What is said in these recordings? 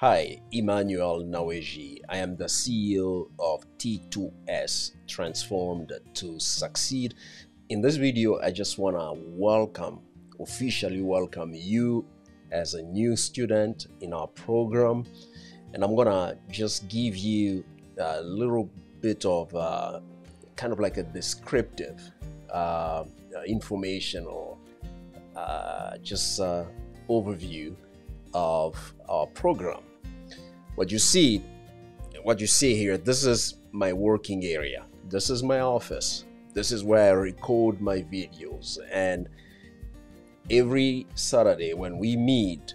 Hi, Emmanuel Naweji. I am the CEO of T2S Transformed to Succeed. In this video, I just want to welcome, officially welcome you as a new student in our program. And I'm going to just give you a little bit of uh, kind of like a descriptive uh, information or uh, just uh, overview of our program. What you see, what you see here, this is my working area. This is my office. This is where I record my videos. And every Saturday when we meet,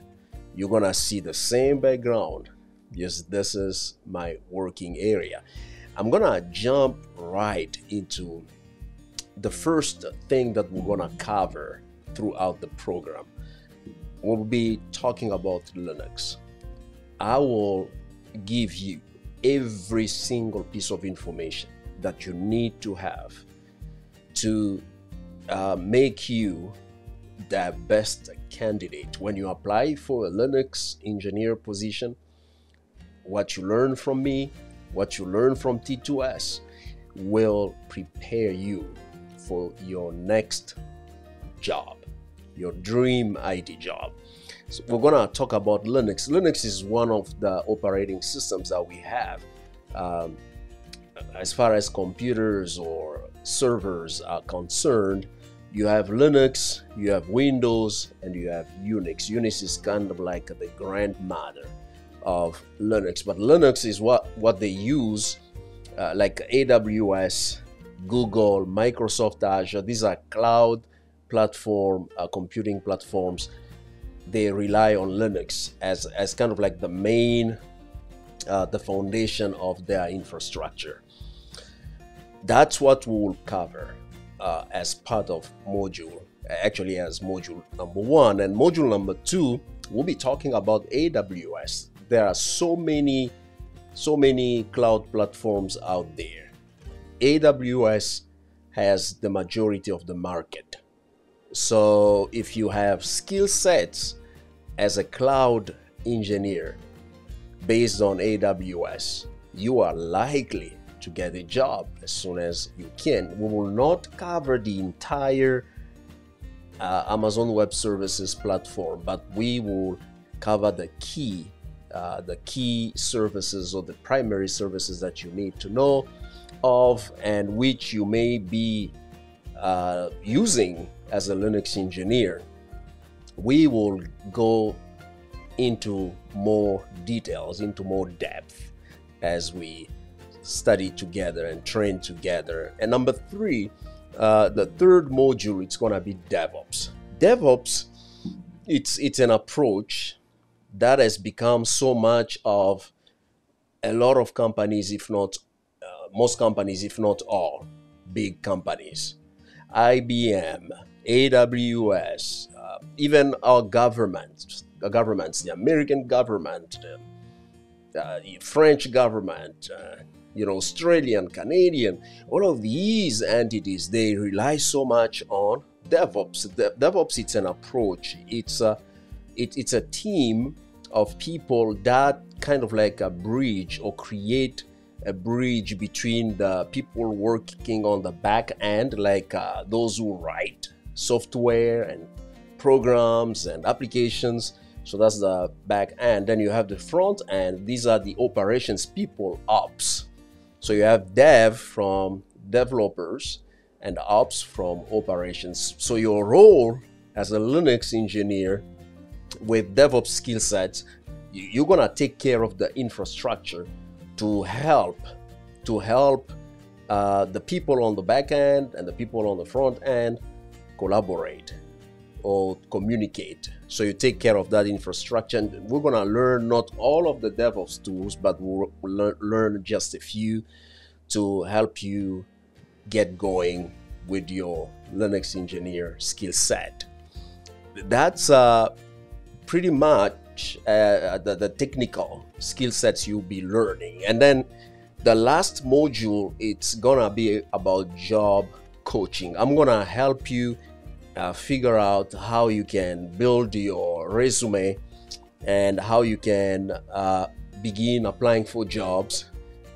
you're gonna see the same background. Yes, this is my working area. I'm gonna jump right into the first thing that we're gonna cover throughout the program we'll be talking about Linux. I will give you every single piece of information that you need to have to uh, make you the best candidate when you apply for a Linux engineer position. What you learn from me, what you learn from T2S will prepare you for your next job your dream IT job. So we're gonna talk about Linux. Linux is one of the operating systems that we have. Um, as far as computers or servers are concerned, you have Linux, you have Windows, and you have Unix. Unix is kind of like the grandmother of Linux, but Linux is what what they use, uh, like AWS, Google, Microsoft Azure. These are cloud platform, uh, computing platforms, they rely on Linux as, as kind of like the main, uh, the foundation of their infrastructure. That's what we will cover uh, as part of module, actually as module number one. And module number two, we'll be talking about AWS. There are so many, so many cloud platforms out there. AWS has the majority of the market. So if you have skill sets as a cloud engineer based on AWS, you are likely to get a job as soon as you can. We will not cover the entire uh, Amazon Web Services platform, but we will cover the key, uh, the key services or the primary services that you need to know of and which you may be uh, using as a Linux engineer, we will go into more details, into more depth as we study together and train together. And number three, uh, the third module, it's going to be DevOps. DevOps, it's it's an approach that has become so much of a lot of companies, if not uh, most companies, if not all big companies. IBM, AWS, uh, even our government, the governments, the American government, uh, the French government, uh, you know, Australian, Canadian, all of these entities, they rely so much on DevOps. De- DevOps, it's an approach. It's a, it, it's a team of people that kind of like a bridge or create a bridge between the people working on the back end, like uh, those who write software and programs and applications. So that's the back end. Then you have the front end. These are the operations people, ops. So you have dev from developers and ops from operations. So your role as a Linux engineer with DevOps skill sets, you're gonna take care of the infrastructure to help to help uh, the people on the back end and the people on the front end collaborate or communicate. So you take care of that infrastructure. And we're going to learn not all of the DevOps tools, but we'll learn just a few to help you get going with your Linux engineer skill set. That's uh, pretty much uh, the, the technical skill sets you'll be learning. And then the last module, it's gonna be about job coaching. I'm gonna help you uh, figure out how you can build your resume and how you can uh, begin applying for jobs.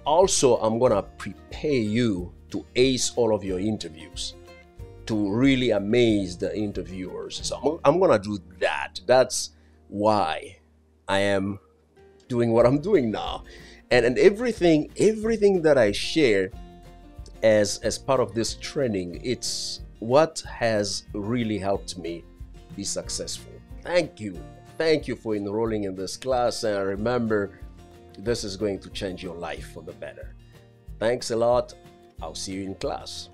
Also, I'm gonna prepare you to ace all of your interviews to really amaze the interviewers. So I'm, I'm gonna do that. That's why I am doing what I'm doing now. And and everything everything that I share as as part of this training, it's what has really helped me be successful. Thank you. Thank you for enrolling in this class and remember this is going to change your life for the better. Thanks a lot. I'll see you in class.